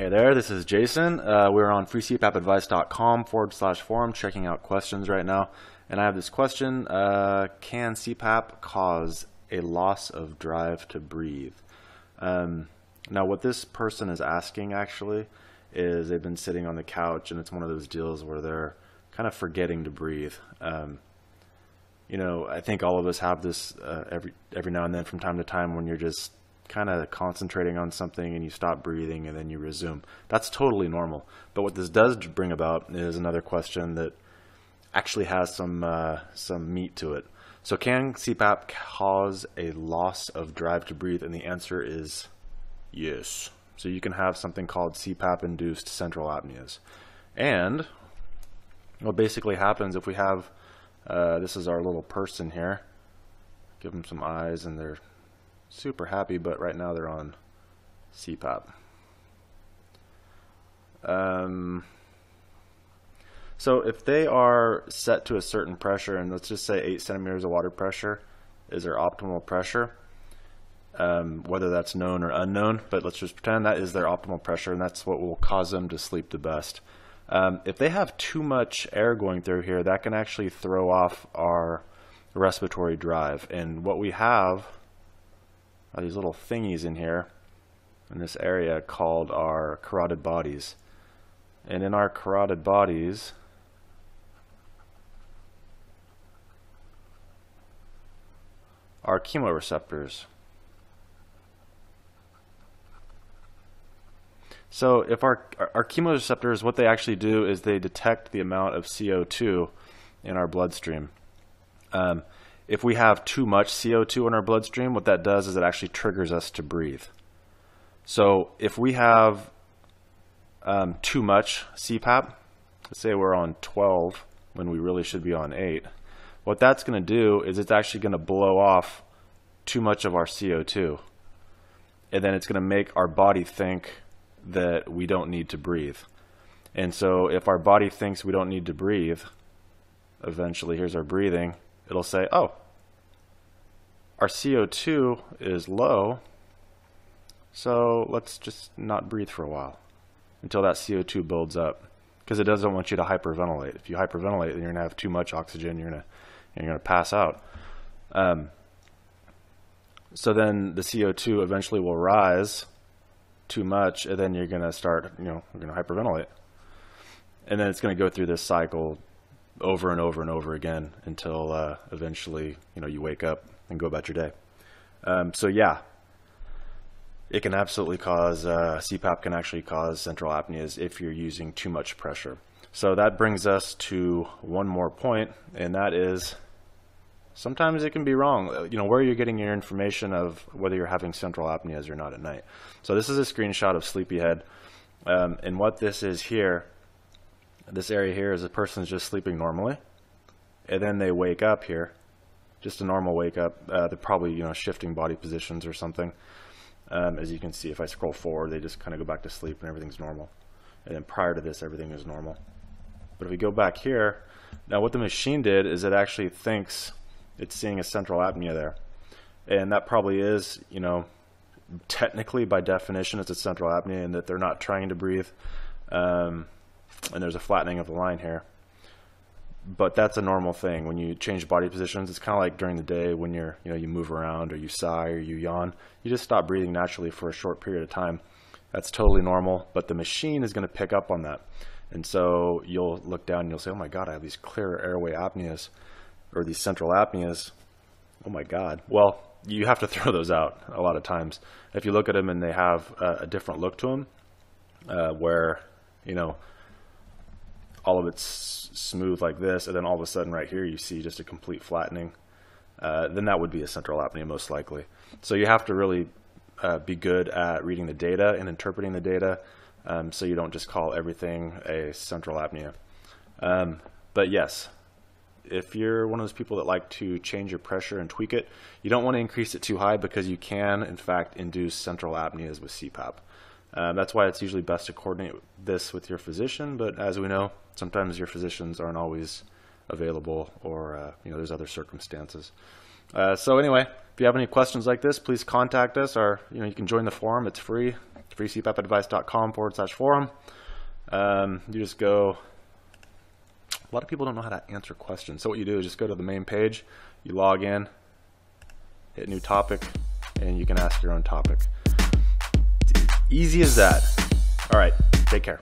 Hey there, this is Jason. Uh, we're on freecpapadvice.com forward slash forum checking out questions right now. And I have this question uh, Can CPAP cause a loss of drive to breathe? Um, now, what this person is asking actually is they've been sitting on the couch and it's one of those deals where they're kind of forgetting to breathe. Um, you know, I think all of us have this uh, every every now and then from time to time when you're just kind of concentrating on something and you stop breathing and then you resume. That's totally normal. But what this does bring about is another question that actually has some uh, some meat to it. So can CPAP cause a loss of drive to breathe? And the answer is yes. So you can have something called CPAP-induced central apneas. And what basically happens if we have, uh, this is our little person here, give them some eyes and they're super happy, but right now they're on CPAP. Um, so if they are set to a certain pressure, and let's just say 8 centimeters of water pressure is their optimal pressure, um, whether that's known or unknown, but let's just pretend that is their optimal pressure, and that's what will cause them to sleep the best. Um, if they have too much air going through here, that can actually throw off our respiratory drive. And what we have are these little thingies in here in this area called our carotid bodies. And in our carotid bodies, are chemoreceptors. So if our, our chemoreceptors, what they actually do is they detect the amount of CO2 in our bloodstream. Um, if we have too much CO2 in our bloodstream, what that does is it actually triggers us to breathe. So if we have um, too much CPAP, let's say we're on 12 when we really should be on 8, what that's going to do is it's actually going to blow off too much of our CO2. And then it's going to make our body think that we don't need to breathe. And so if our body thinks we don't need to breathe, eventually here's our breathing, it'll say, oh, our CO2 is low, so let's just not breathe for a while until that CO2 builds up because it doesn't want you to hyperventilate. If you hyperventilate, then you're going to have too much oxygen, you're going to you're to pass out. Um, so then the CO2 eventually will rise too much, and then you're going to start, you know, you're going to hyperventilate. And then it's going to go through this cycle over and over and over again until uh, eventually, you know, you wake up and go about your day. Um, so yeah, it can absolutely cause uh, CPAP can actually cause central apneas if you're using too much pressure. So that brings us to one more point, and that is sometimes it can be wrong. You know, where you're getting your information of whether you're having central apneas or not at night. So this is a screenshot of Sleepyhead, um, and what this is here this area here is a person's just sleeping normally, and then they wake up here, just a normal wake up. Uh, they're probably you know shifting body positions or something. Um, as you can see, if I scroll forward, they just kind of go back to sleep and everything's normal. And then prior to this, everything is normal. But if we go back here, now what the machine did is it actually thinks it's seeing a central apnea there. And that probably is, you know, technically by definition, it's a central apnea and that they're not trying to breathe. Um, and there's a flattening of the line here. But that's a normal thing when you change body positions. It's kind of like during the day when you're, you know, you move around or you sigh or you yawn. You just stop breathing naturally for a short period of time. That's totally normal, but the machine is going to pick up on that. And so you'll look down and you'll say, oh my God, I have these clear airway apneas or these central apneas. Oh my God. Well, you have to throw those out a lot of times. If you look at them and they have a, a different look to them, uh, where, you know, all of it's smooth like this, and then all of a sudden right here you see just a complete flattening, uh, then that would be a central apnea most likely. So you have to really uh, be good at reading the data and interpreting the data um, so you don't just call everything a central apnea. Um, but yes, if you're one of those people that like to change your pressure and tweak it, you don't want to increase it too high because you can, in fact, induce central apneas with CPAP. Um, that's why it's usually best to coordinate this with your physician. But as we know, sometimes your physicians aren't always available, or uh, you know, there's other circumstances. Uh, so anyway, if you have any questions like this, please contact us. Or you know, you can join the forum. It's free. freecpapadvice.com forward slash forum. Um, you just go. A lot of people don't know how to answer questions. So what you do is just go to the main page, you log in, hit new topic, and you can ask your own topic. Easy as that. All right, take care.